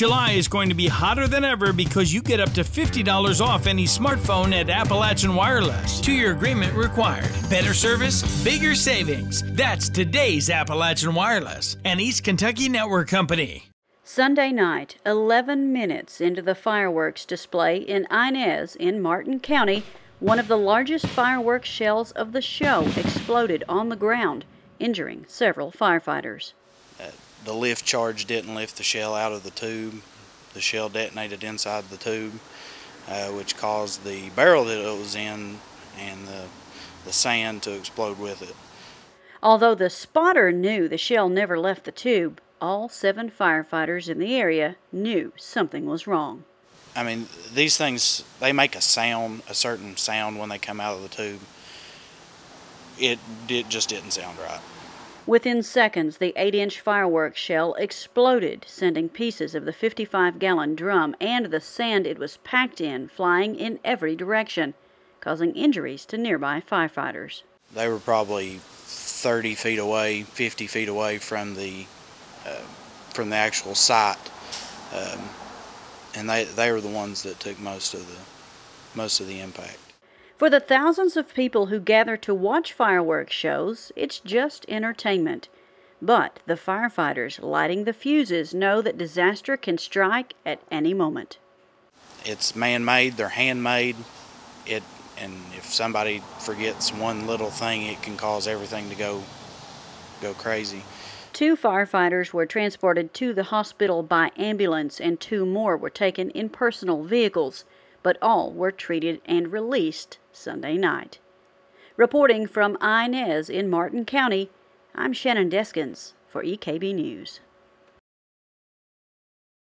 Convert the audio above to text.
July is going to be hotter than ever because you get up to $50 off any smartphone at Appalachian Wireless. Two year agreement required. Better service, bigger savings. That's today's Appalachian Wireless, an East Kentucky network company. Sunday night, 11 minutes into the fireworks display in Inez in Martin County, one of the largest fireworks shells of the show exploded on the ground, injuring several firefighters. Uh, the lift charge didn't lift the shell out of the tube. The shell detonated inside the tube, uh, which caused the barrel that it was in and the, the sand to explode with it. Although the spotter knew the shell never left the tube, all seven firefighters in the area knew something was wrong. I mean, these things, they make a sound, a certain sound when they come out of the tube. It, it just didn't sound right. Within seconds, the 8 inch fireworks shell exploded, sending pieces of the 55 gallon drum and the sand it was packed in flying in every direction, causing injuries to nearby firefighters. They were probably 30 feet away, 50 feet away from the uh, from the actual site, um, and they they were the ones that took most of the most of the impact. For the thousands of people who gather to watch fireworks shows, it's just entertainment. But the firefighters lighting the fuses know that disaster can strike at any moment. It's man-made, they're handmade. It and if somebody forgets one little thing, it can cause everything to go go crazy. Two firefighters were transported to the hospital by ambulance, and two more were taken in personal vehicles, but all were treated and released Sunday night. Reporting from Inez in Martin County, I'm Shannon Deskins for EKB News.